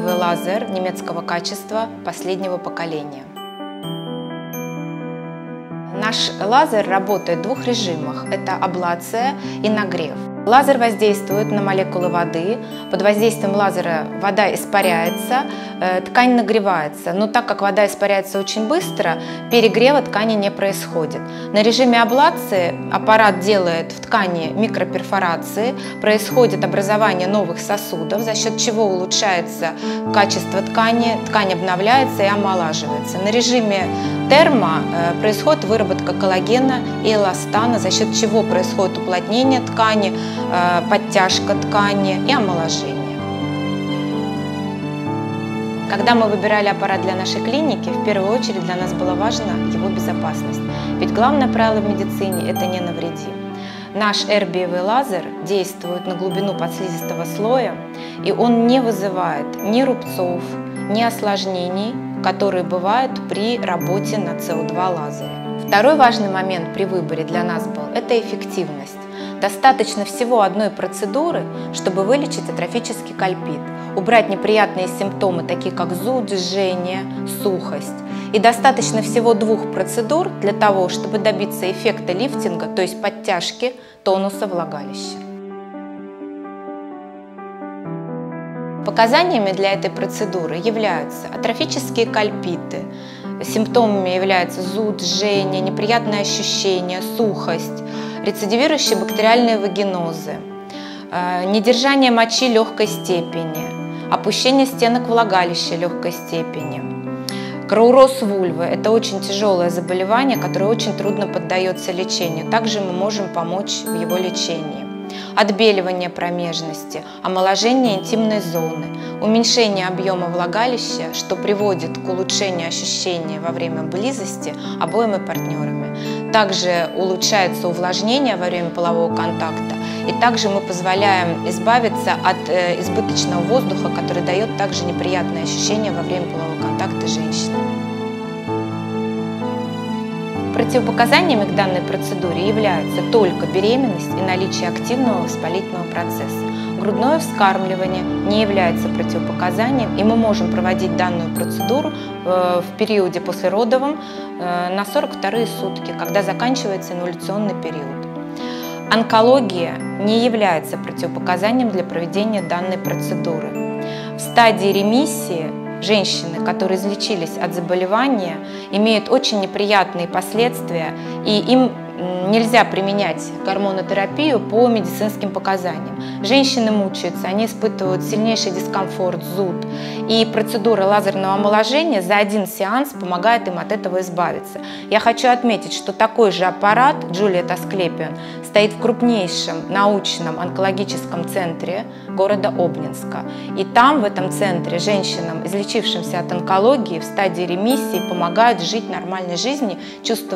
эрбиевый лазер немецкого качества последнего поколения. Наш лазер работает в двух режимах. Это аблация и нагрев. Лазер воздействует на молекулы воды. Под воздействием лазера вода испаряется, э, ткань нагревается. Но так как вода испаряется очень быстро, перегрева ткани не происходит. На режиме аблации аппарат делает в ткани микроперфорации, происходит образование новых сосудов, за счет чего улучшается качество ткани, ткань обновляется и омолаживается. На режиме термо э, происходит выработка коллагена и эластана, за счет чего происходит уплотнение ткани, подтяжка ткани и омоложение. Когда мы выбирали аппарат для нашей клиники, в первую очередь для нас было важно его безопасность. Ведь главное правило в медицине – это не навреди. Наш эрбиевый лазер действует на глубину подслизистого слоя, и он не вызывает ни рубцов, ни осложнений, которые бывают при работе на СО2 лазере. Второй важный момент при выборе для нас был – это эффективность. Достаточно всего одной процедуры, чтобы вылечить атрофический кальпит, убрать неприятные симптомы, такие как зуд, жжение, сухость. И достаточно всего двух процедур для того, чтобы добиться эффекта лифтинга, то есть подтяжки тонуса влагалища. Показаниями для этой процедуры являются атрофические кальпиты, симптомами являются зуд, жжение, неприятные ощущения, сухость, рецидивирующие бактериальные вагинозы, э, недержание мочи легкой степени, опущение стенок влагалища легкой степени. Кроуроз вульвы – это очень тяжелое заболевание, которое очень трудно поддается лечению. Также мы можем помочь в его лечении отбеливание промежности, омоложение интимной зоны, уменьшение объема влагалища, что приводит к улучшению ощущения во время близости обоими партнерами. Также улучшается увлажнение во время полового контакта, и также мы позволяем избавиться от э, избыточного воздуха, который дает также неприятные ощущения во время полового контакта женщины. Противопоказаниями к данной процедуре являются только беременность и наличие активного воспалительного процесса. Грудное вскармливание не является противопоказанием, и мы можем проводить данную процедуру э, в периоде послеродовом э, на 42 сутки, когда заканчивается инволюционный период. Онкология не является противопоказанием для проведения данной процедуры. В стадии ремиссии женщины, которые излечились от заболевания, имеют очень неприятные последствия, и им нельзя применять гормонотерапию по медицинским показаниям. Женщины мучаются, они испытывают сильнейший дискомфорт, зуд. И процедура лазерного омоложения за один сеанс помогает им от этого избавиться. Я хочу отметить, что такой же аппарат Джулиет Асклепион стоит в крупнейшем научном онкологическом центре города Обнинска. И там, в этом центре, женщинам, излечившимся от онкологии в стадии ремиссии, помогают жить нормальной жизнью, чувствовать